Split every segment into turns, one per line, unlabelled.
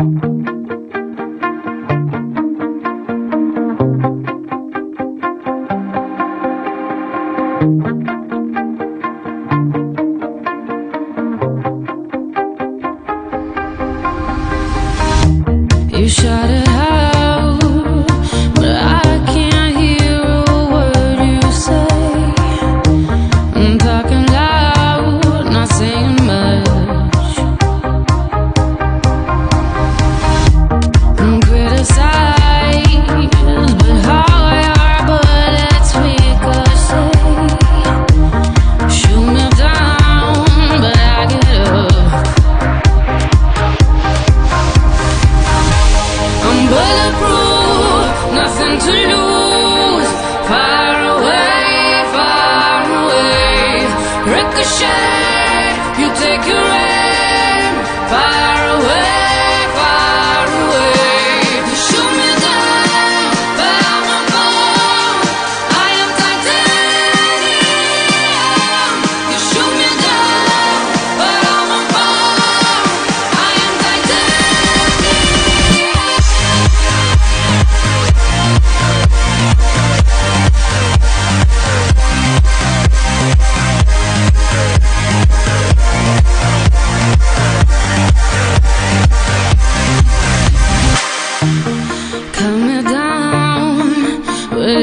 You shot it Ricochet, you take your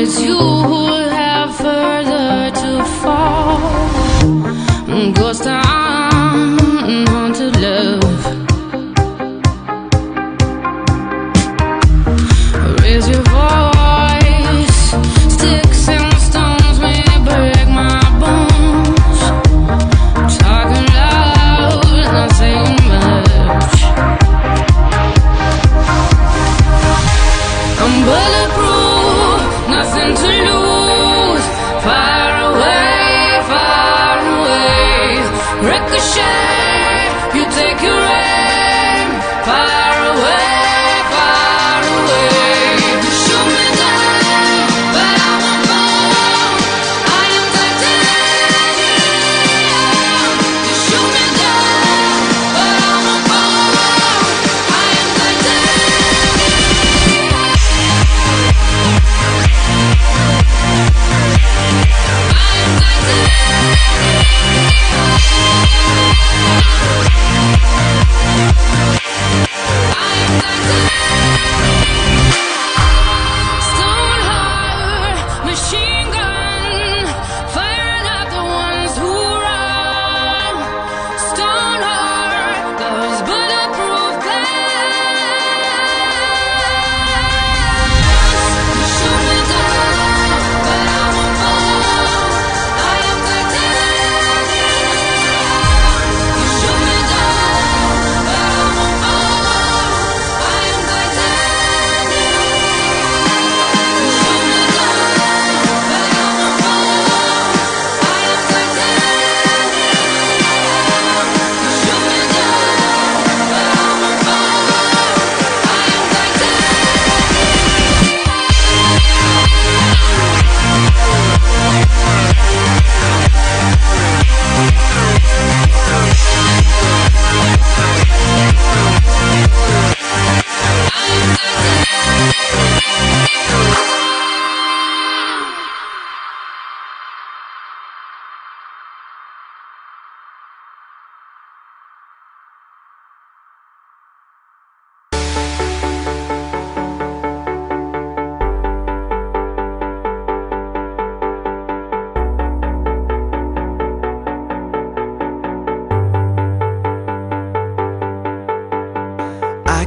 it's you. who You take your aim.
Fire.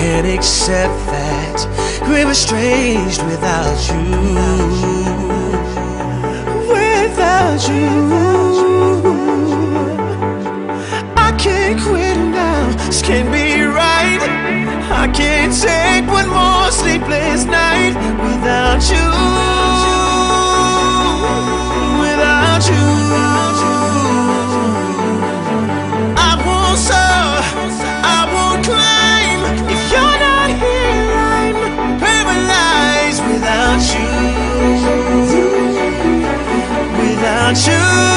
Can't accept that we're estranged without you. Without you, I can't quit now. This can't be right. I can't take one more sleepless night without you. want you.